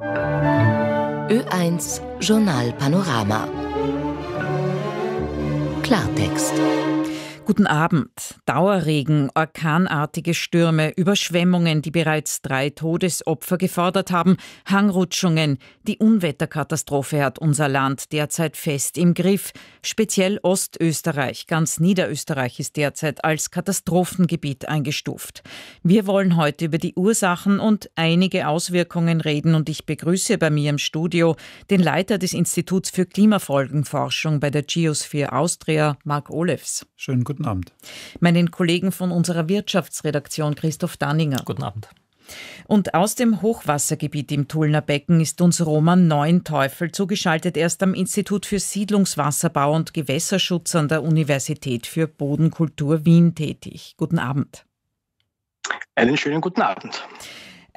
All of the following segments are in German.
Ö1 Journal Panorama. Klartext. Guten Abend. Dauerregen, orkanartige Stürme, Überschwemmungen, die bereits drei Todesopfer gefordert haben, Hangrutschungen. Die Unwetterkatastrophe hat unser Land derzeit fest im Griff. Speziell Ostösterreich, ganz Niederösterreich ist derzeit als Katastrophengebiet eingestuft. Wir wollen heute über die Ursachen und einige Auswirkungen reden und ich begrüße bei mir im Studio den Leiter des Instituts für Klimafolgenforschung bei der Geosphere Austria, Marc Olefs. Schönen guten Guten Abend. Meinen Kollegen von unserer Wirtschaftsredaktion Christoph Danninger. Guten Abend. Und aus dem Hochwassergebiet im Tullner Becken ist uns Roman Neunteufel zugeschaltet. Er ist am Institut für Siedlungswasserbau und Gewässerschutz an der Universität für Bodenkultur Wien tätig. Guten Abend. Einen schönen guten Abend.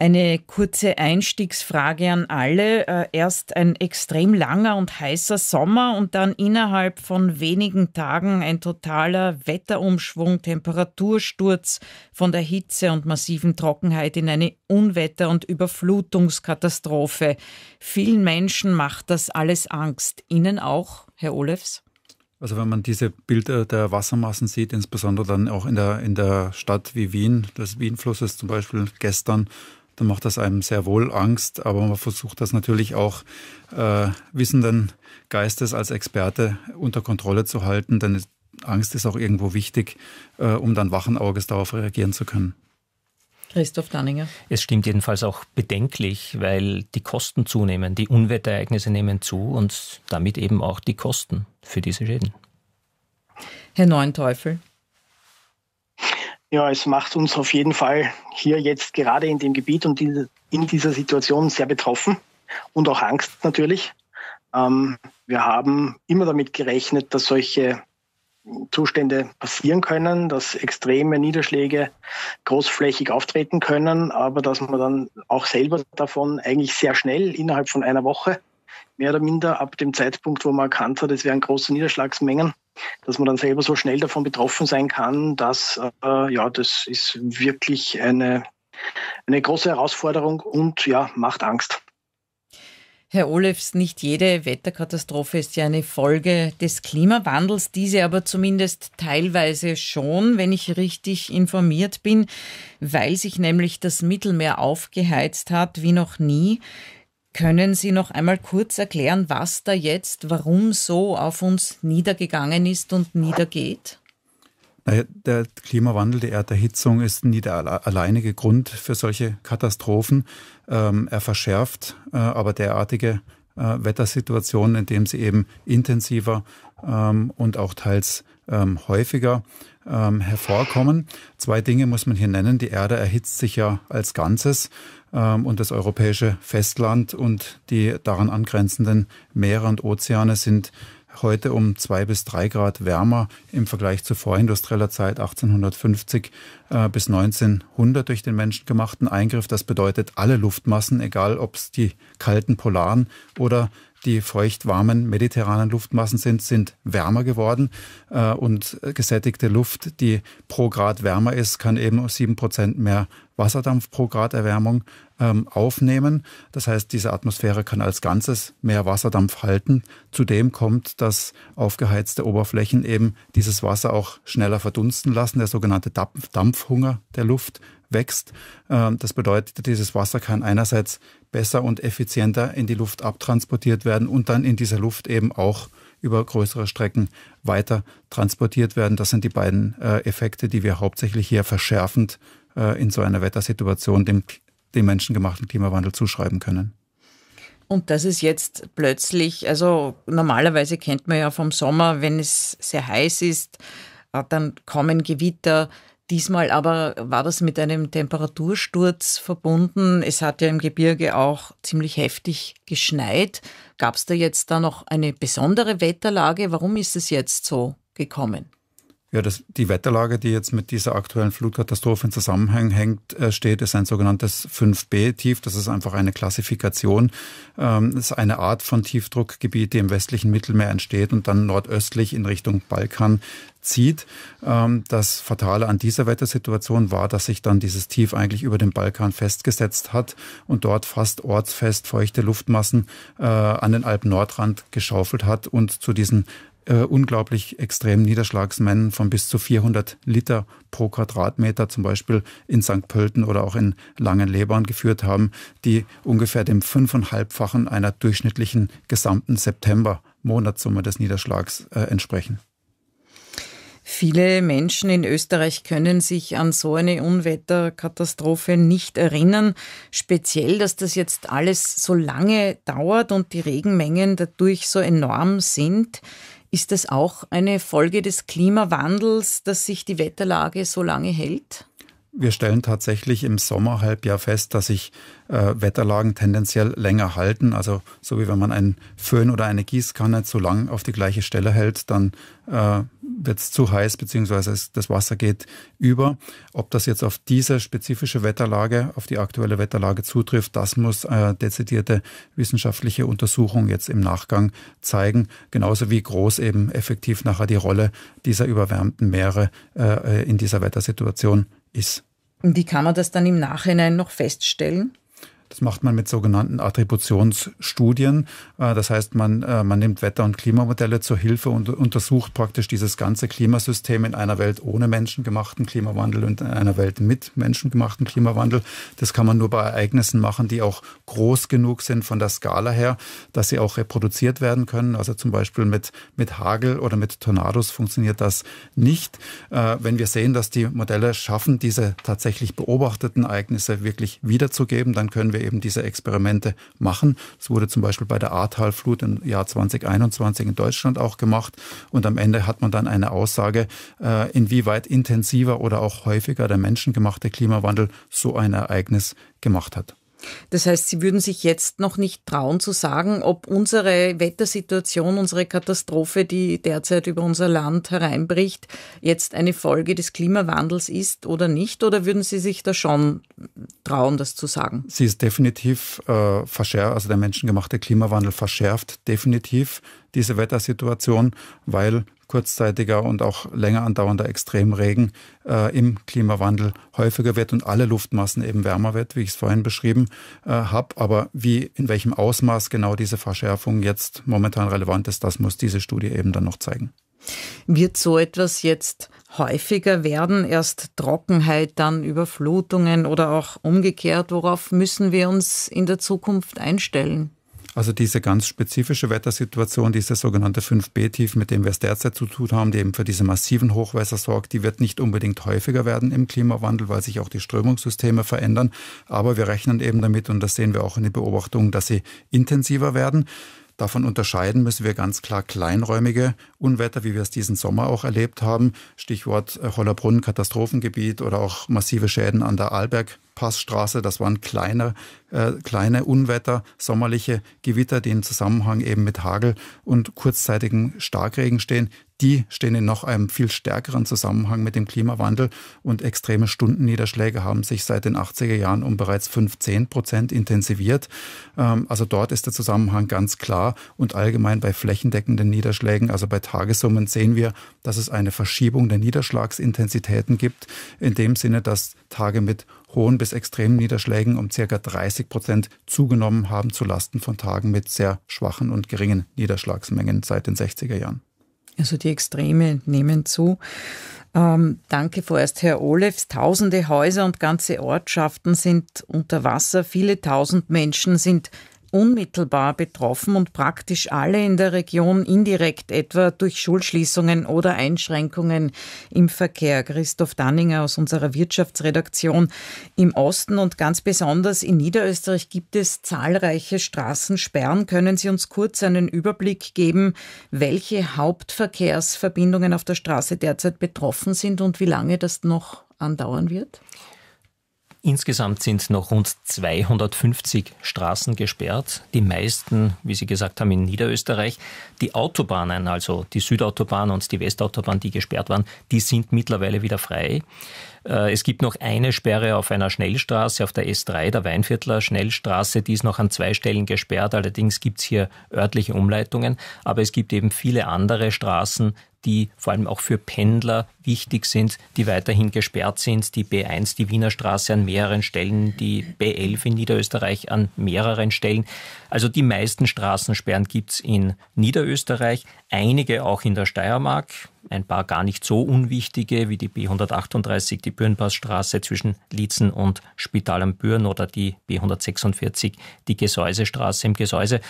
Eine kurze Einstiegsfrage an alle. Äh, erst ein extrem langer und heißer Sommer und dann innerhalb von wenigen Tagen ein totaler Wetterumschwung, Temperatursturz von der Hitze und massiven Trockenheit in eine Unwetter- und Überflutungskatastrophe. Vielen Menschen macht das alles Angst. Ihnen auch, Herr Olefs? Also wenn man diese Bilder der Wassermassen sieht, insbesondere dann auch in der, in der Stadt wie Wien, des Wienflusses zum Beispiel gestern, dann macht das einem sehr wohl Angst, aber man versucht das natürlich auch äh, wissenden Geistes als Experte unter Kontrolle zu halten, denn Angst ist auch irgendwo wichtig, äh, um dann wachen Auges darauf reagieren zu können. Christoph Danninger. Es stimmt jedenfalls auch bedenklich, weil die Kosten zunehmen, die Unwetterereignisse nehmen zu und damit eben auch die Kosten für diese Schäden. Herr Neunteufel. Ja, es macht uns auf jeden Fall hier jetzt gerade in dem Gebiet und in dieser Situation sehr betroffen und auch Angst natürlich. Ähm, wir haben immer damit gerechnet, dass solche Zustände passieren können, dass extreme Niederschläge großflächig auftreten können, aber dass man dann auch selber davon eigentlich sehr schnell innerhalb von einer Woche, mehr oder minder ab dem Zeitpunkt, wo man erkannt hat, es wären große Niederschlagsmengen, dass man dann selber so schnell davon betroffen sein kann, dass äh, ja, das ist wirklich eine, eine große Herausforderung und ja, macht Angst. Herr Olefs, nicht jede Wetterkatastrophe ist ja eine Folge des Klimawandels, diese aber zumindest teilweise schon, wenn ich richtig informiert bin, weil sich nämlich das Mittelmeer aufgeheizt hat wie noch nie. Können Sie noch einmal kurz erklären, was da jetzt, warum so auf uns niedergegangen ist und niedergeht? Der Klimawandel, die Erderhitzung ist nie der alleinige Grund für solche Katastrophen. Ähm, er verschärft äh, aber derartige äh, Wettersituationen, indem sie eben intensiver ähm, und auch teils ähm, hervorkommen. Zwei Dinge muss man hier nennen. Die Erde erhitzt sich ja als Ganzes und das europäische Festland und die daran angrenzenden Meere und Ozeane sind heute um zwei bis drei Grad wärmer im Vergleich zu vorindustrieller Zeit 1850 äh, bis 1900 durch den menschengemachten Eingriff. Das bedeutet, alle Luftmassen, egal ob es die kalten Polaren oder die feucht-warmen mediterranen Luftmassen sind, sind wärmer geworden. Äh, und gesättigte Luft, die pro Grad wärmer ist, kann eben sieben Prozent mehr Wasserdampf pro Grad Erwärmung ähm, aufnehmen. Das heißt, diese Atmosphäre kann als Ganzes mehr Wasserdampf halten. Zudem kommt, dass aufgeheizte Oberflächen eben dieses Wasser auch schneller verdunsten lassen. Der sogenannte Dampfhunger der Luft wächst. Ähm, das bedeutet, dieses Wasser kann einerseits besser und effizienter in die Luft abtransportiert werden und dann in dieser Luft eben auch über größere Strecken weiter transportiert werden. Das sind die beiden äh, Effekte, die wir hauptsächlich hier verschärfend äh, in so einer Wettersituation dem, dem menschengemachten Klimawandel zuschreiben können. Und das ist jetzt plötzlich, also normalerweise kennt man ja vom Sommer, wenn es sehr heiß ist, äh, dann kommen Gewitter. Diesmal aber war das mit einem Temperatursturz verbunden. Es hat ja im Gebirge auch ziemlich heftig geschneit. Gab es da jetzt da noch eine besondere Wetterlage? Warum ist es jetzt so gekommen? Ja, das, die Wetterlage, die jetzt mit dieser aktuellen Flutkatastrophe in Zusammenhang hängt, äh, steht, ist ein sogenanntes 5B-Tief. Das ist einfach eine Klassifikation. Ähm, ist eine Art von Tiefdruckgebiet, die im westlichen Mittelmeer entsteht und dann nordöstlich in Richtung Balkan zieht. Ähm, das Fatale an dieser Wettersituation war, dass sich dann dieses Tief eigentlich über dem Balkan festgesetzt hat und dort fast ortsfest feuchte Luftmassen äh, an den Alpen-Nordrand geschaufelt hat und zu diesen äh, unglaublich extremen Niederschlagsmengen von bis zu 400 Liter pro Quadratmeter, zum Beispiel in St. Pölten oder auch in Langenlebern geführt haben, die ungefähr dem fünfeinhalbfachen einer durchschnittlichen gesamten September-Monatssumme des Niederschlags äh, entsprechen. Viele Menschen in Österreich können sich an so eine Unwetterkatastrophe nicht erinnern. Speziell, dass das jetzt alles so lange dauert und die Regenmengen dadurch so enorm sind. Ist das auch eine Folge des Klimawandels, dass sich die Wetterlage so lange hält? Wir stellen tatsächlich im Sommerhalbjahr fest, dass sich äh, Wetterlagen tendenziell länger halten. Also so wie wenn man einen Föhn oder eine Gießkanne zu lang auf die gleiche Stelle hält, dann äh, wird es zu heiß, beziehungsweise das Wasser geht über. Ob das jetzt auf diese spezifische Wetterlage, auf die aktuelle Wetterlage zutrifft, das muss äh, dezidierte wissenschaftliche Untersuchung jetzt im Nachgang zeigen. Genauso wie groß eben effektiv nachher die Rolle dieser überwärmten Meere äh, in dieser Wettersituation ist. Und wie kann man das dann im Nachhinein noch feststellen? Das macht man mit sogenannten Attributionsstudien. Äh, das heißt, man, äh, man nimmt Wetter- und Klimamodelle zur Hilfe und untersucht praktisch dieses ganze Klimasystem in einer Welt ohne menschengemachten Klimawandel und in einer Welt mit menschengemachten Klimawandel. Das kann man nur bei Ereignissen machen, die auch groß genug sind von der Skala her, dass sie auch reproduziert werden können. Also zum Beispiel mit, mit Hagel oder mit Tornados funktioniert das nicht. Äh, wenn wir sehen, dass die Modelle schaffen, diese tatsächlich beobachteten Ereignisse wirklich wiederzugeben, dann können wir eben diese Experimente machen. Es wurde zum Beispiel bei der Ahrtalflut im Jahr 2021 in Deutschland auch gemacht. Und am Ende hat man dann eine Aussage, äh, inwieweit intensiver oder auch häufiger der menschengemachte Klimawandel so ein Ereignis gemacht hat. Das heißt, Sie würden sich jetzt noch nicht trauen zu sagen, ob unsere Wettersituation, unsere Katastrophe, die derzeit über unser Land hereinbricht, jetzt eine Folge des Klimawandels ist oder nicht? Oder würden Sie sich da schon trauen, das zu sagen? Sie ist definitiv äh, verschärft, also der menschengemachte Klimawandel verschärft definitiv diese Wettersituation, weil kurzzeitiger und auch länger andauernder Extremregen äh, im Klimawandel häufiger wird und alle Luftmassen eben wärmer wird, wie ich es vorhin beschrieben äh, habe. Aber wie, in welchem Ausmaß genau diese Verschärfung jetzt momentan relevant ist, das muss diese Studie eben dann noch zeigen. Wird so etwas jetzt häufiger werden? Erst Trockenheit, dann Überflutungen oder auch umgekehrt? Worauf müssen wir uns in der Zukunft einstellen? Also diese ganz spezifische Wettersituation, dieses sogenannte 5B-Tief, mit dem wir es derzeit zu tun haben, die eben für diese massiven Hochwässer sorgt, die wird nicht unbedingt häufiger werden im Klimawandel, weil sich auch die Strömungssysteme verändern. Aber wir rechnen eben damit, und das sehen wir auch in den Beobachtungen, dass sie intensiver werden. Davon unterscheiden müssen wir ganz klar kleinräumige Unwetter, wie wir es diesen Sommer auch erlebt haben. Stichwort äh, Hollerbrunn, Katastrophengebiet oder auch massive Schäden an der Arlberg-Passstraße. Das waren kleine, äh, kleine Unwetter, sommerliche Gewitter, die im Zusammenhang eben mit Hagel und kurzzeitigen Starkregen stehen die stehen in noch einem viel stärkeren Zusammenhang mit dem Klimawandel und extreme Stundenniederschläge haben sich seit den 80er Jahren um bereits 15 Prozent intensiviert. Ähm, also dort ist der Zusammenhang ganz klar und allgemein bei flächendeckenden Niederschlägen, also bei Tagessummen sehen wir, dass es eine Verschiebung der Niederschlagsintensitäten gibt, in dem Sinne, dass Tage mit hohen bis extremen Niederschlägen um circa 30 Prozent zugenommen haben zu Lasten von Tagen mit sehr schwachen und geringen Niederschlagsmengen seit den 60er Jahren. Also die Extreme nehmen zu. Ähm, danke vorerst, Herr Olefs. Tausende Häuser und ganze Ortschaften sind unter Wasser. Viele tausend Menschen sind unmittelbar betroffen und praktisch alle in der Region indirekt, etwa durch Schulschließungen oder Einschränkungen im Verkehr. Christoph Danninger aus unserer Wirtschaftsredaktion. Im Osten und ganz besonders in Niederösterreich gibt es zahlreiche Straßensperren. Können Sie uns kurz einen Überblick geben, welche Hauptverkehrsverbindungen auf der Straße derzeit betroffen sind und wie lange das noch andauern wird? Insgesamt sind noch rund 250 Straßen gesperrt. Die meisten, wie Sie gesagt haben, in Niederösterreich. Die Autobahnen, also die Südautobahn und die Westautobahn, die gesperrt waren, die sind mittlerweile wieder frei. Äh, es gibt noch eine Sperre auf einer Schnellstraße, auf der S3, der Weinviertler Schnellstraße. Die ist noch an zwei Stellen gesperrt. Allerdings gibt es hier örtliche Umleitungen. Aber es gibt eben viele andere Straßen, die vor allem auch für Pendler wichtig sind, die weiterhin gesperrt sind. Die B1, die Wiener Straße an mehreren Stellen, die B11 in Niederösterreich an mehreren Stellen. Also die meisten Straßensperren gibt es in Niederösterreich, einige auch in der Steiermark, ein paar gar nicht so unwichtige wie die B138, die Bürnpassstraße zwischen Liezen und Spital am Büren oder die B146, die Gesäusestraße im Gesäuse.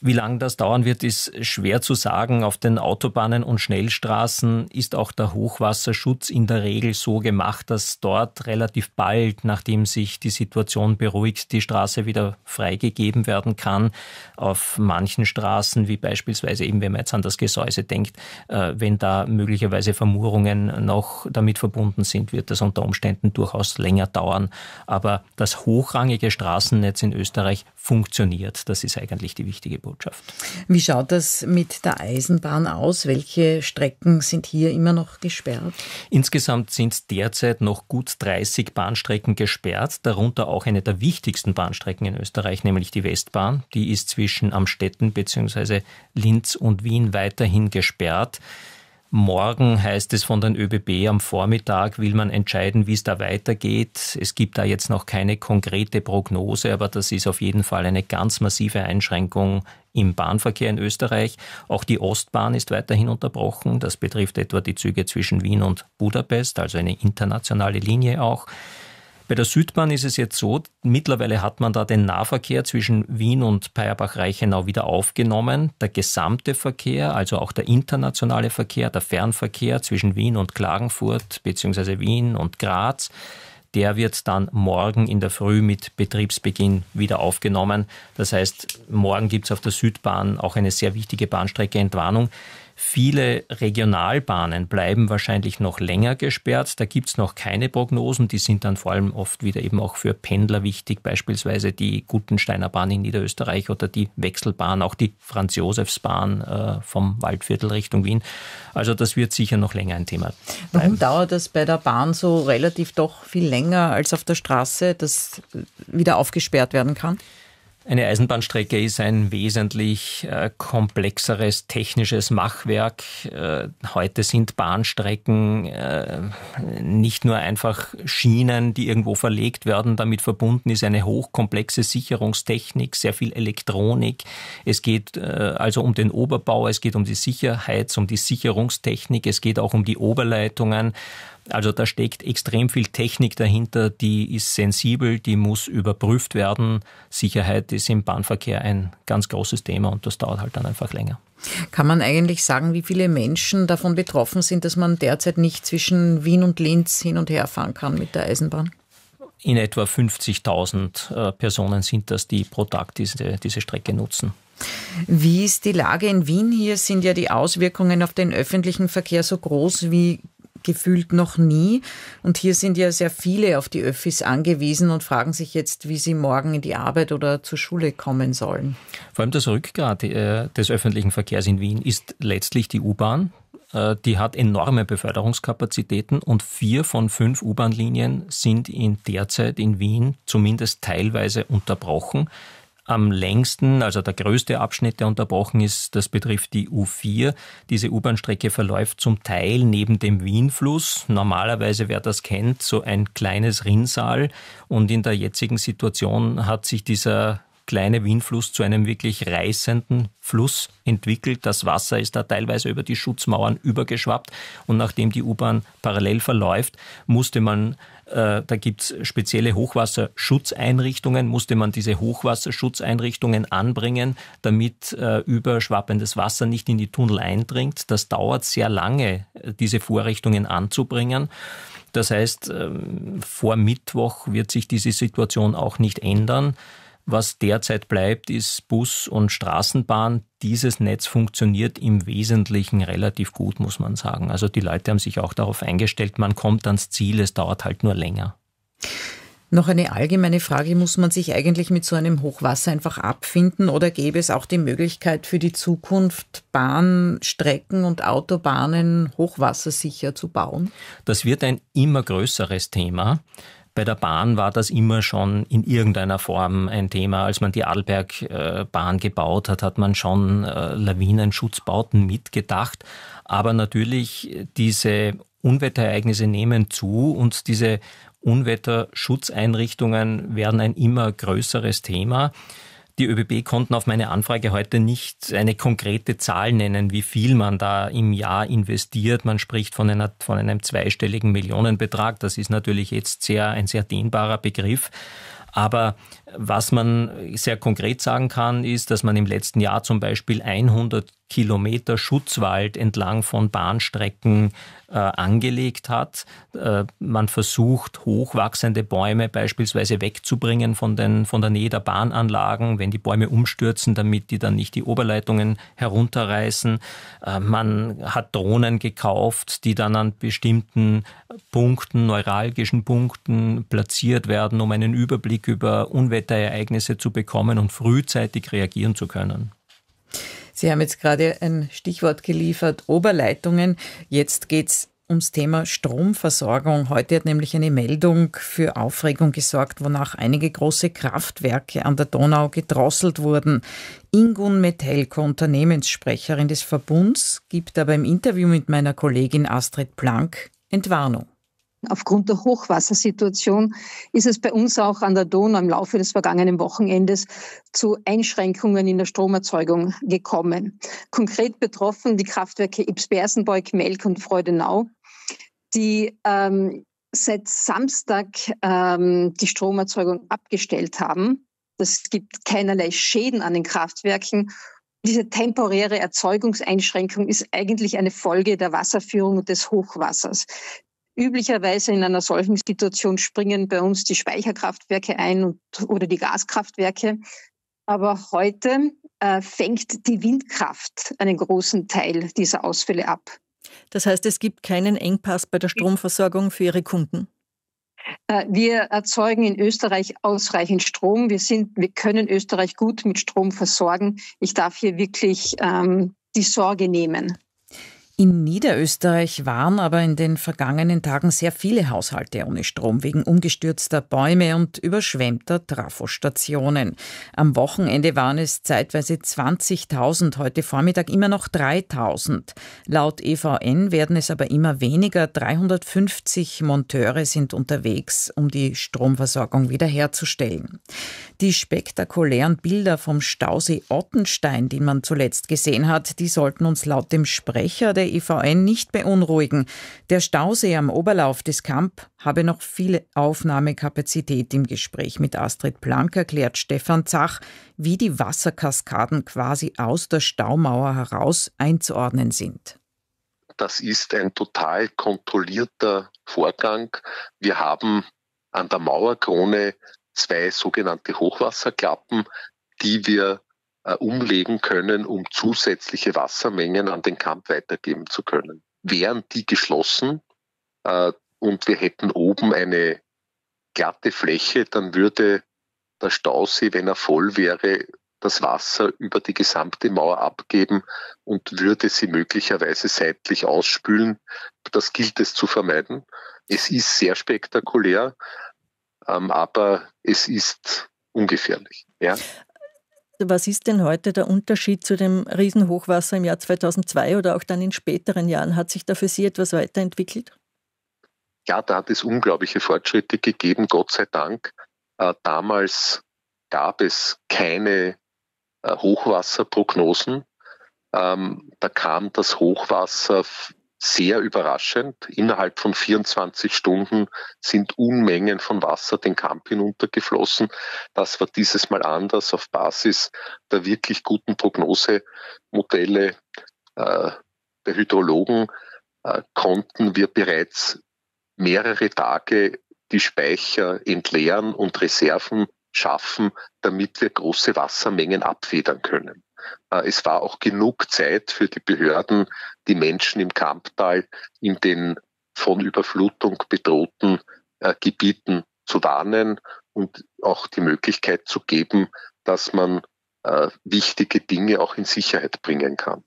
Wie lange das dauern wird, ist schwer zu sagen. Auf den Autobahnen und Schnellstraßen ist auch der Hochwasserschutz in der Regel so gemacht, dass dort relativ bald, nachdem sich die Situation beruhigt, die Straße wieder freigegeben werden kann. Auf manchen Straßen, wie beispielsweise eben, wenn man jetzt an das Gesäuse denkt, äh, wenn da möglicherweise Vermurungen noch damit verbunden sind, wird das unter Umständen durchaus länger dauern. Aber das hochrangige Straßennetz in Österreich funktioniert. Das ist eigentlich die wichtige Botschaft. Wie schaut das mit der Eisenbahn aus? Welche Strecken sind hier immer noch gesperrt? Insgesamt sind derzeit noch gut 30 Bahnstrecken gesperrt, darunter auch eine der wichtigsten Bahnstrecken in Österreich, nämlich die Westbahn. Die ist zwischen Amstetten bzw. Linz und Wien weiterhin gesperrt. Morgen heißt es von den ÖBB am Vormittag, will man entscheiden, wie es da weitergeht. Es gibt da jetzt noch keine konkrete Prognose, aber das ist auf jeden Fall eine ganz massive Einschränkung im Bahnverkehr in Österreich. Auch die Ostbahn ist weiterhin unterbrochen. Das betrifft etwa die Züge zwischen Wien und Budapest, also eine internationale Linie auch. Bei der Südbahn ist es jetzt so, mittlerweile hat man da den Nahverkehr zwischen Wien und Peierbach-Reichenau wieder aufgenommen. Der gesamte Verkehr, also auch der internationale Verkehr, der Fernverkehr zwischen Wien und Klagenfurt bzw. Wien und Graz, der wird dann morgen in der Früh mit Betriebsbeginn wieder aufgenommen. Das heißt, morgen gibt es auf der Südbahn auch eine sehr wichtige Bahnstrecke Entwarnung. Viele Regionalbahnen bleiben wahrscheinlich noch länger gesperrt. Da gibt es noch keine Prognosen. Die sind dann vor allem oft wieder eben auch für Pendler wichtig, beispielsweise die Gutensteiner Bahn in Niederösterreich oder die Wechselbahn, auch die Franz-Josefs-Bahn äh, vom Waldviertel Richtung Wien. Also das wird sicher noch länger ein Thema. Warum dauert das bei der Bahn so relativ doch viel länger als auf der Straße, dass wieder aufgesperrt werden kann? Eine Eisenbahnstrecke ist ein wesentlich äh, komplexeres technisches Machwerk. Äh, heute sind Bahnstrecken äh, nicht nur einfach Schienen, die irgendwo verlegt werden. Damit verbunden ist eine hochkomplexe Sicherungstechnik, sehr viel Elektronik. Es geht äh, also um den Oberbau, es geht um die Sicherheits-, um die Sicherungstechnik, es geht auch um die Oberleitungen. Also da steckt extrem viel Technik dahinter, die ist sensibel, die muss überprüft werden. Sicherheit ist im Bahnverkehr ein ganz großes Thema und das dauert halt dann einfach länger. Kann man eigentlich sagen, wie viele Menschen davon betroffen sind, dass man derzeit nicht zwischen Wien und Linz hin und her fahren kann mit der Eisenbahn? In etwa 50.000 äh, Personen sind das, die pro Tag diese, diese Strecke nutzen. Wie ist die Lage in Wien? Hier sind ja die Auswirkungen auf den öffentlichen Verkehr so groß wie gefühlt noch nie. Und hier sind ja sehr viele auf die Öffis angewiesen und fragen sich jetzt, wie sie morgen in die Arbeit oder zur Schule kommen sollen. Vor allem das Rückgrat äh, des öffentlichen Verkehrs in Wien ist letztlich die U-Bahn. Äh, die hat enorme Beförderungskapazitäten und vier von fünf U-Bahn-Linien sind in derzeit in Wien zumindest teilweise unterbrochen am längsten, also der größte Abschnitt, der unterbrochen ist, das betrifft die U4. Diese U-Bahn-Strecke verläuft zum Teil neben dem Wienfluss. Normalerweise, wer das kennt, so ein kleines Rinnsal. Und in der jetzigen Situation hat sich dieser kleine Wienfluss zu einem wirklich reißenden Fluss entwickelt. Das Wasser ist da teilweise über die Schutzmauern übergeschwappt und nachdem die U-Bahn parallel verläuft, musste man da gibt es spezielle Hochwasserschutzeinrichtungen, musste man diese Hochwasserschutzeinrichtungen anbringen, damit äh, überschwappendes Wasser nicht in die Tunnel eindringt. Das dauert sehr lange, diese Vorrichtungen anzubringen. Das heißt, ähm, vor Mittwoch wird sich diese Situation auch nicht ändern. Was derzeit bleibt, ist Bus und Straßenbahn. Dieses Netz funktioniert im Wesentlichen relativ gut, muss man sagen. Also die Leute haben sich auch darauf eingestellt, man kommt ans Ziel, es dauert halt nur länger. Noch eine allgemeine Frage, muss man sich eigentlich mit so einem Hochwasser einfach abfinden oder gäbe es auch die Möglichkeit für die Zukunft, Bahnstrecken und Autobahnen hochwassersicher zu bauen? Das wird ein immer größeres Thema. Bei der Bahn war das immer schon in irgendeiner Form ein Thema. Als man die Arlbergbahn gebaut hat, hat man schon äh, Lawinenschutzbauten mitgedacht. Aber natürlich diese Unwetterereignisse nehmen zu und diese Unwetterschutzeinrichtungen werden ein immer größeres Thema. Die ÖBB konnten auf meine Anfrage heute nicht eine konkrete Zahl nennen, wie viel man da im Jahr investiert. Man spricht von, einer, von einem zweistelligen Millionenbetrag. Das ist natürlich jetzt sehr, ein sehr dehnbarer Begriff. Aber was man sehr konkret sagen kann, ist, dass man im letzten Jahr zum Beispiel 100 Kilometer Schutzwald entlang von Bahnstrecken äh, angelegt hat. Äh, man versucht, hochwachsende Bäume beispielsweise wegzubringen von, den, von der Nähe der Bahnanlagen, wenn die Bäume umstürzen, damit die dann nicht die Oberleitungen herunterreißen. Äh, man hat Drohnen gekauft, die dann an bestimmten Punkten, neuralgischen Punkten platziert werden, um einen Überblick über Unwetterereignisse zu bekommen und frühzeitig reagieren zu können. Sie haben jetzt gerade ein Stichwort geliefert, Oberleitungen. Jetzt geht es ums Thema Stromversorgung. Heute hat nämlich eine Meldung für Aufregung gesorgt, wonach einige große Kraftwerke an der Donau gedrosselt wurden. Ingun Metelko, Unternehmenssprecherin des Verbunds, gibt aber im Interview mit meiner Kollegin Astrid Planck Entwarnung. Aufgrund der Hochwassersituation ist es bei uns auch an der Donau im Laufe des vergangenen Wochenendes zu Einschränkungen in der Stromerzeugung gekommen. Konkret betroffen die Kraftwerke Ibs-Bersenbeug, Melk und Freudenau, die ähm, seit Samstag ähm, die Stromerzeugung abgestellt haben. Es gibt keinerlei Schäden an den Kraftwerken diese temporäre Erzeugungseinschränkung ist eigentlich eine Folge der Wasserführung und des Hochwassers. Üblicherweise in einer solchen Situation springen bei uns die Speicherkraftwerke ein und, oder die Gaskraftwerke. Aber heute äh, fängt die Windkraft einen großen Teil dieser Ausfälle ab. Das heißt, es gibt keinen Engpass bei der Stromversorgung für Ihre Kunden? Äh, wir erzeugen in Österreich ausreichend Strom. Wir, sind, wir können Österreich gut mit Strom versorgen. Ich darf hier wirklich ähm, die Sorge nehmen. In Niederösterreich waren aber in den vergangenen Tagen sehr viele Haushalte ohne Strom wegen umgestürzter Bäume und überschwemmter Trafostationen. Am Wochenende waren es zeitweise 20.000, heute Vormittag immer noch 3.000. Laut EVN werden es aber immer weniger. 350 Monteure sind unterwegs, um die Stromversorgung wiederherzustellen. Die spektakulären Bilder vom Stausee Ottenstein, die man zuletzt gesehen hat, die sollten uns laut dem Sprecher der IVN nicht beunruhigen. Der Stausee am Oberlauf des Kamp habe noch viel Aufnahmekapazität im Gespräch mit Astrid Plank erklärt Stefan Zach, wie die Wasserkaskaden quasi aus der Staumauer heraus einzuordnen sind. Das ist ein total kontrollierter Vorgang. Wir haben an der Mauerkrone zwei sogenannte Hochwasserklappen, die wir umlegen können, um zusätzliche Wassermengen an den Kamp weitergeben zu können. Wären die geschlossen äh, und wir hätten oben eine glatte Fläche, dann würde der Stausee, wenn er voll wäre, das Wasser über die gesamte Mauer abgeben und würde sie möglicherweise seitlich ausspülen. Das gilt es zu vermeiden. Es ist sehr spektakulär ähm, aber es ist ungefährlich. Ja. Was ist denn heute der Unterschied zu dem Riesenhochwasser im Jahr 2002 oder auch dann in späteren Jahren? Hat sich da für Sie etwas weiterentwickelt? Ja, da hat es unglaubliche Fortschritte gegeben, Gott sei Dank. Äh, damals gab es keine äh, Hochwasserprognosen. Ähm, da kam das Hochwasser sehr überraschend. Innerhalb von 24 Stunden sind Unmengen von Wasser den Kamp hinuntergeflossen. Das war dieses Mal anders. Auf Basis der wirklich guten Prognosemodelle äh, der Hydrologen äh, konnten wir bereits mehrere Tage die Speicher entleeren und Reserven schaffen, damit wir große Wassermengen abfedern können. Äh, es war auch genug Zeit für die Behörden, die Menschen im Kamptal in den von Überflutung bedrohten äh, Gebieten zu warnen und auch die Möglichkeit zu geben, dass man äh, wichtige Dinge auch in Sicherheit bringen kann.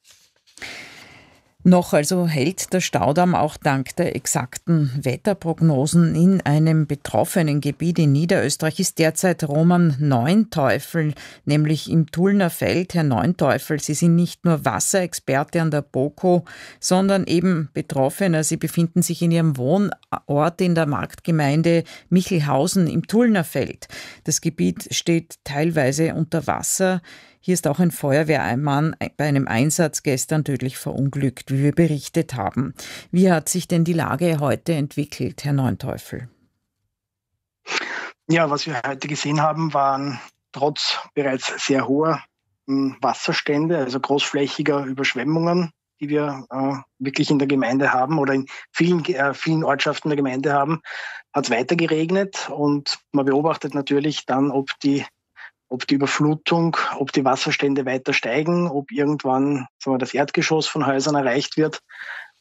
Noch also hält der Staudamm auch dank der exakten Wetterprognosen in einem betroffenen Gebiet in Niederösterreich ist derzeit Roman Neunteufel, nämlich im Tullner Feld. Herr Neunteufel, Sie sind nicht nur Wasserexperte an der BOKO, sondern eben Betroffener. Sie befinden sich in Ihrem Wohnort in der Marktgemeinde Michelhausen im Tullner Feld. Das Gebiet steht teilweise unter Wasser. Hier ist auch ein Feuerwehrmann bei einem Einsatz gestern tödlich verunglückt, wie wir berichtet haben. Wie hat sich denn die Lage heute entwickelt, Herr Neunteufel? Ja, was wir heute gesehen haben, waren trotz bereits sehr hoher hm, Wasserstände, also großflächiger Überschwemmungen, die wir äh, wirklich in der Gemeinde haben oder in vielen, äh, vielen Ortschaften der Gemeinde haben, hat es weiter geregnet und man beobachtet natürlich dann, ob die ob die Überflutung, ob die Wasserstände weiter steigen, ob irgendwann sagen wir, das Erdgeschoss von Häusern erreicht wird,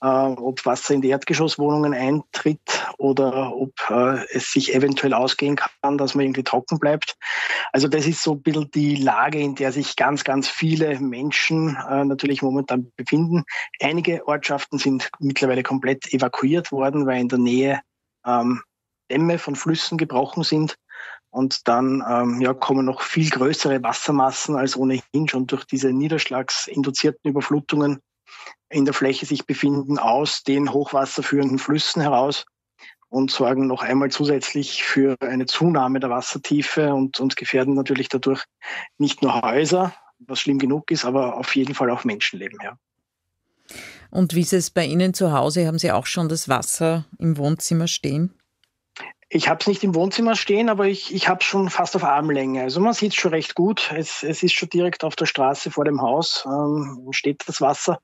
äh, ob Wasser in die Erdgeschosswohnungen eintritt oder ob äh, es sich eventuell ausgehen kann, dass man irgendwie trocken bleibt. Also das ist so ein bisschen die Lage, in der sich ganz, ganz viele Menschen äh, natürlich momentan befinden. Einige Ortschaften sind mittlerweile komplett evakuiert worden, weil in der Nähe ähm, Dämme von Flüssen gebrochen sind. Und dann ähm, ja, kommen noch viel größere Wassermassen als ohnehin schon durch diese niederschlagsinduzierten Überflutungen in der Fläche sich befinden aus den hochwasserführenden Flüssen heraus und sorgen noch einmal zusätzlich für eine Zunahme der Wassertiefe und, und gefährden natürlich dadurch nicht nur Häuser, was schlimm genug ist, aber auf jeden Fall auch Menschenleben. Ja. Und wie ist es bei Ihnen zu Hause? Haben Sie auch schon das Wasser im Wohnzimmer stehen? Ich habe es nicht im Wohnzimmer stehen, aber ich, ich habe es schon fast auf Armlänge. Also man sieht es schon recht gut. Es, es ist schon direkt auf der Straße vor dem Haus, ähm, steht das Wasser.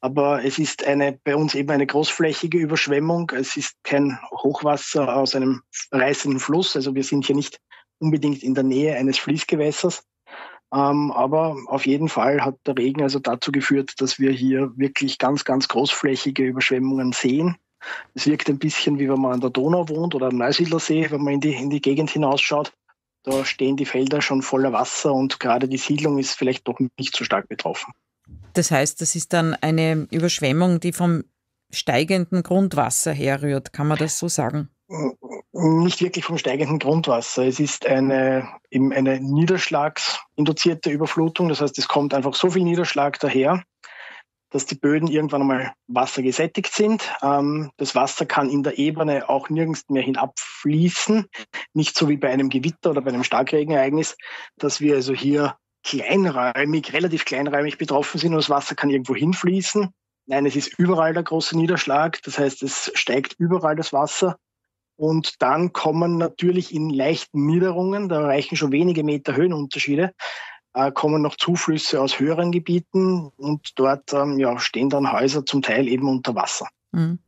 Aber es ist eine, bei uns eben eine großflächige Überschwemmung. Es ist kein Hochwasser aus einem reißenden Fluss. Also wir sind hier nicht unbedingt in der Nähe eines Fließgewässers. Ähm, aber auf jeden Fall hat der Regen also dazu geführt, dass wir hier wirklich ganz, ganz großflächige Überschwemmungen sehen. Es wirkt ein bisschen wie wenn man an der Donau wohnt oder am Neusiedlersee, wenn man in die, in die Gegend hinausschaut. Da stehen die Felder schon voller Wasser und gerade die Siedlung ist vielleicht doch nicht so stark betroffen. Das heißt, das ist dann eine Überschwemmung, die vom steigenden Grundwasser herrührt. Kann man das so sagen? Nicht wirklich vom steigenden Grundwasser. Es ist eine, eben eine niederschlagsinduzierte Überflutung. Das heißt, es kommt einfach so viel Niederschlag daher, dass die Böden irgendwann einmal wassergesättigt sind. Ähm, das Wasser kann in der Ebene auch nirgends mehr hinabfließen. Nicht so wie bei einem Gewitter oder bei einem Starkregenereignis, dass wir also hier kleinräumig, relativ kleinräumig betroffen sind und das Wasser kann irgendwo hinfließen. Nein, es ist überall der große Niederschlag. Das heißt, es steigt überall das Wasser. Und dann kommen natürlich in leichten Niederungen, da reichen schon wenige Meter Höhenunterschiede, kommen noch Zuflüsse aus höheren Gebieten und dort ähm, ja, stehen dann Häuser zum Teil eben unter Wasser. Mhm.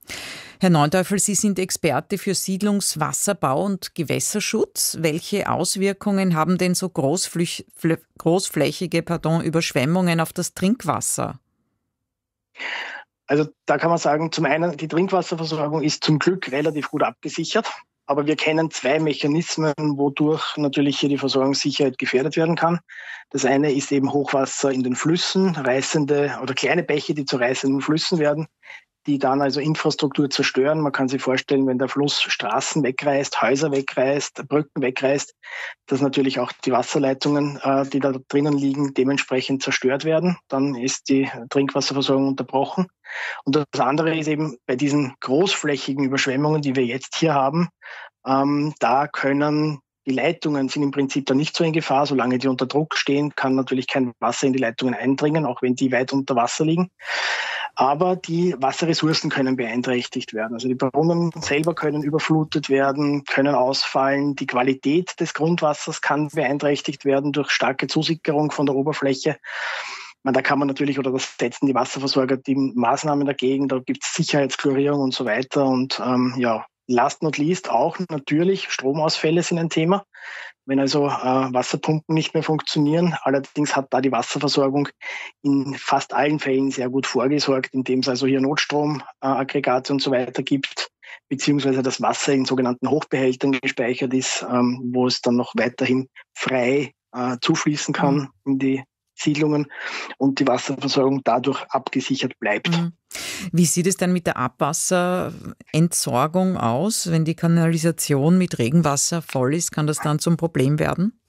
Herr Neunteufel, Sie sind Experte für Siedlungswasserbau und Gewässerschutz. Welche Auswirkungen haben denn so großflächige pardon, Überschwemmungen auf das Trinkwasser? Also da kann man sagen, zum einen, die Trinkwasserversorgung ist zum Glück relativ gut abgesichert. Aber wir kennen zwei Mechanismen, wodurch natürlich hier die Versorgungssicherheit gefährdet werden kann. Das eine ist eben Hochwasser in den Flüssen, reißende oder kleine Bäche, die zu reißenden Flüssen werden die dann also Infrastruktur zerstören. Man kann sich vorstellen, wenn der Fluss Straßen wegreißt, Häuser wegreißt, Brücken wegreißt, dass natürlich auch die Wasserleitungen, äh, die da drinnen liegen, dementsprechend zerstört werden. Dann ist die Trinkwasserversorgung unterbrochen. Und das andere ist eben bei diesen großflächigen Überschwemmungen, die wir jetzt hier haben, ähm, da können die Leitungen sind im Prinzip dann nicht so in Gefahr. Solange die unter Druck stehen, kann natürlich kein Wasser in die Leitungen eindringen, auch wenn die weit unter Wasser liegen aber die Wasserressourcen können beeinträchtigt werden. Also die Brunnen selber können überflutet werden, können ausfallen. Die Qualität des Grundwassers kann beeinträchtigt werden durch starke Zusickerung von der Oberfläche. Man, da kann man natürlich, oder das setzen die Wasserversorger die Maßnahmen dagegen, da gibt es Sicherheitsklorierung und so weiter. Und ähm, ja, last not least auch natürlich Stromausfälle sind ein Thema wenn also äh, Wasserpumpen nicht mehr funktionieren. Allerdings hat da die Wasserversorgung in fast allen Fällen sehr gut vorgesorgt, indem es also hier Notstromaggregate und so weiter gibt, beziehungsweise das Wasser in sogenannten Hochbehältern gespeichert ist, ähm, wo es dann noch weiterhin frei äh, zufließen kann mhm. in die Siedlungen und die Wasserversorgung dadurch abgesichert bleibt. Mhm. Wie sieht es denn mit der Abwasserentsorgung aus? Wenn die Kanalisation mit Regenwasser voll ist, kann das dann zum Problem werden?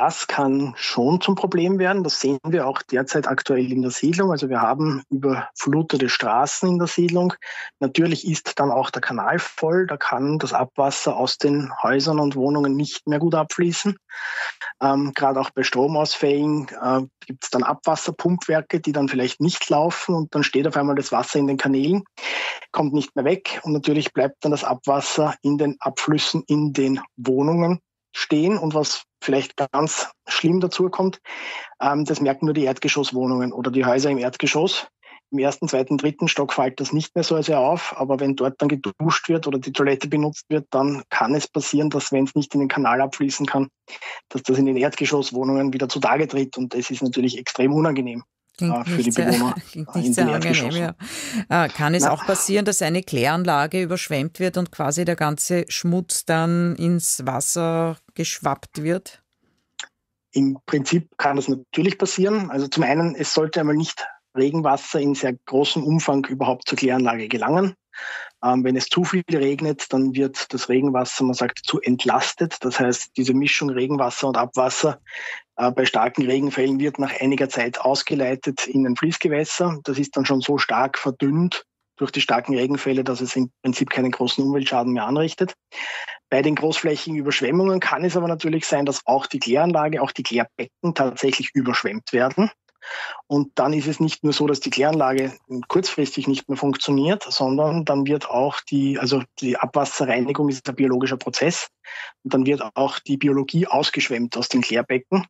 Das kann schon zum Problem werden. Das sehen wir auch derzeit aktuell in der Siedlung. Also wir haben überflutete Straßen in der Siedlung. Natürlich ist dann auch der Kanal voll. Da kann das Abwasser aus den Häusern und Wohnungen nicht mehr gut abfließen. Ähm, Gerade auch bei Stromausfällen äh, gibt es dann Abwasserpumpwerke, die dann vielleicht nicht laufen und dann steht auf einmal das Wasser in den Kanälen, kommt nicht mehr weg und natürlich bleibt dann das Abwasser in den Abflüssen in den Wohnungen stehen und was vielleicht ganz schlimm dazu kommt, ähm, das merken nur die Erdgeschosswohnungen oder die Häuser im Erdgeschoss. Im ersten, zweiten, dritten Stock fällt das nicht mehr so sehr auf, aber wenn dort dann geduscht wird oder die Toilette benutzt wird, dann kann es passieren, dass wenn es nicht in den Kanal abfließen kann, dass das in den Erdgeschosswohnungen wieder zutage tritt und das ist natürlich extrem unangenehm. Klingt für die Bewohner. Sehr, klingt nicht sehr angenehm, ja. Äh, kann es Na, auch passieren, dass eine Kläranlage überschwemmt wird und quasi der ganze Schmutz dann ins Wasser geschwappt wird? Im Prinzip kann das natürlich passieren. Also zum einen, es sollte einmal nicht Regenwasser in sehr großem Umfang überhaupt zur Kläranlage gelangen. Ähm, wenn es zu viel regnet, dann wird das Regenwasser, man sagt, zu entlastet. Das heißt, diese Mischung Regenwasser und Abwasser bei starken Regenfällen wird nach einiger Zeit ausgeleitet in ein Fließgewässer. Das ist dann schon so stark verdünnt durch die starken Regenfälle, dass es im Prinzip keinen großen Umweltschaden mehr anrichtet. Bei den großflächigen Überschwemmungen kann es aber natürlich sein, dass auch die Kläranlage, auch die Klärbecken tatsächlich überschwemmt werden. Und dann ist es nicht nur so, dass die Kläranlage kurzfristig nicht mehr funktioniert, sondern dann wird auch die, also die Abwasserreinigung ist ein biologischer Prozess. Und dann wird auch die Biologie ausgeschwemmt aus den Klärbecken.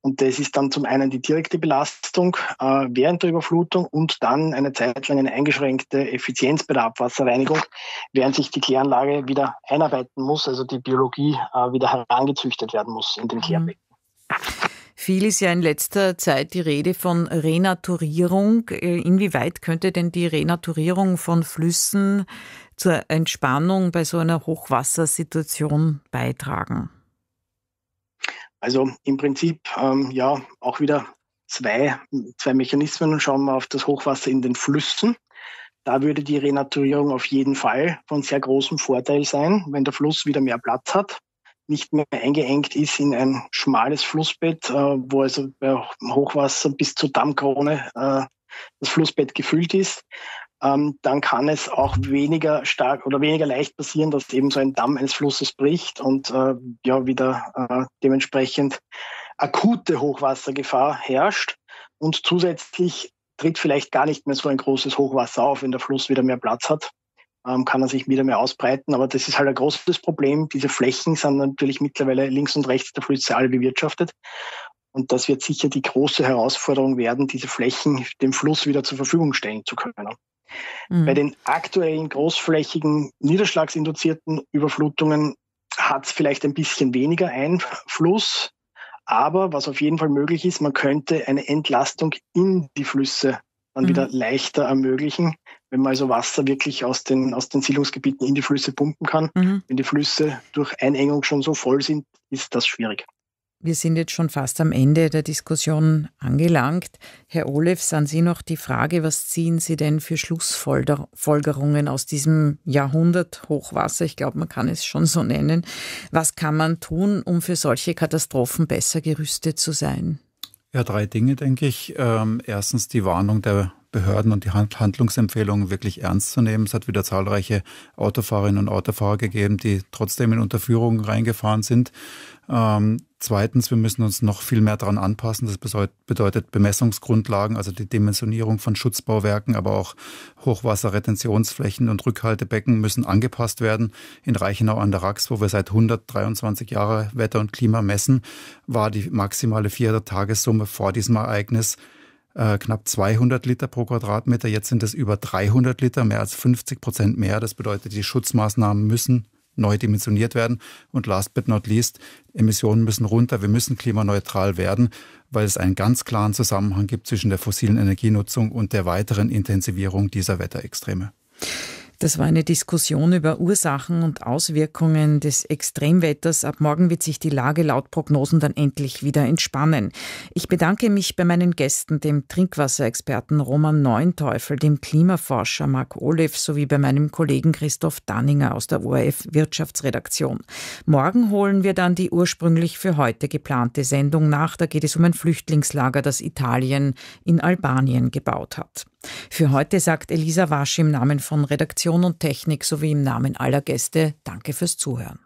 Und das ist dann zum einen die direkte Belastung äh, während der Überflutung und dann eine Zeit lang eine eingeschränkte Effizienz bei der Abwasserreinigung, während sich die Kläranlage wieder einarbeiten muss, also die Biologie äh, wieder herangezüchtet werden muss in den mhm. Viel ist ja in letzter Zeit die Rede von Renaturierung. Äh, inwieweit könnte denn die Renaturierung von Flüssen zur Entspannung bei so einer Hochwassersituation beitragen? Also im Prinzip ähm, ja auch wieder zwei, zwei Mechanismen. Schauen wir auf das Hochwasser in den Flüssen. Da würde die Renaturierung auf jeden Fall von sehr großem Vorteil sein, wenn der Fluss wieder mehr Platz hat nicht mehr eingeengt ist in ein schmales Flussbett, äh, wo also bei Hochwasser bis zur Dammkrone äh, das Flussbett gefüllt ist, ähm, dann kann es auch weniger stark oder weniger leicht passieren, dass eben so ein Damm eines Flusses bricht und äh, ja wieder äh, dementsprechend akute Hochwassergefahr herrscht. Und zusätzlich tritt vielleicht gar nicht mehr so ein großes Hochwasser auf, wenn der Fluss wieder mehr Platz hat kann er sich wieder mehr ausbreiten. Aber das ist halt ein großes Problem. Diese Flächen sind natürlich mittlerweile links und rechts der Flüsse alle bewirtschaftet. Und das wird sicher die große Herausforderung werden, diese Flächen dem Fluss wieder zur Verfügung stellen zu können. Mhm. Bei den aktuellen großflächigen niederschlagsinduzierten Überflutungen hat es vielleicht ein bisschen weniger Einfluss. Aber was auf jeden Fall möglich ist, man könnte eine Entlastung in die Flüsse dann mhm. wieder leichter ermöglichen, wenn man also Wasser wirklich aus den, aus den Siedlungsgebieten in die Flüsse pumpen kann. Mhm. Wenn die Flüsse durch Einengung schon so voll sind, ist das schwierig. Wir sind jetzt schon fast am Ende der Diskussion angelangt. Herr Olefs, an Sie noch die Frage, was ziehen Sie denn für Schlussfolgerungen aus diesem Jahrhundert Hochwasser? Ich glaube, man kann es schon so nennen. Was kann man tun, um für solche Katastrophen besser gerüstet zu sein? Ja, drei Dinge, denke ich. Ähm, erstens die Warnung der Behörden und die Handlungsempfehlungen wirklich ernst zu nehmen. Es hat wieder zahlreiche Autofahrerinnen und Autofahrer gegeben, die trotzdem in Unterführungen reingefahren sind. Ähm, zweitens, wir müssen uns noch viel mehr daran anpassen. Das bedeutet Bemessungsgrundlagen, also die Dimensionierung von Schutzbauwerken, aber auch Hochwasserretentionsflächen und Rückhaltebecken müssen angepasst werden. In Reichenau an der Rax, wo wir seit 123 Jahren Wetter und Klima messen, war die maximale Vierter-Tagessumme vor diesem Ereignis äh, knapp 200 Liter pro Quadratmeter. Jetzt sind es über 300 Liter, mehr als 50 Prozent mehr. Das bedeutet, die Schutzmaßnahmen müssen neu dimensioniert werden. Und last but not least, Emissionen müssen runter. Wir müssen klimaneutral werden, weil es einen ganz klaren Zusammenhang gibt zwischen der fossilen Energienutzung und der weiteren Intensivierung dieser Wetterextreme. Das war eine Diskussion über Ursachen und Auswirkungen des Extremwetters. Ab morgen wird sich die Lage laut Prognosen dann endlich wieder entspannen. Ich bedanke mich bei meinen Gästen, dem Trinkwasserexperten Roman Neunteufel, dem Klimaforscher Marc Olev sowie bei meinem Kollegen Christoph Danninger aus der ORF Wirtschaftsredaktion. Morgen holen wir dann die ursprünglich für heute geplante Sendung nach. Da geht es um ein Flüchtlingslager, das Italien in Albanien gebaut hat. Für heute sagt Elisa Wasch im Namen von Redaktion und Technik sowie im Namen aller Gäste Danke fürs Zuhören.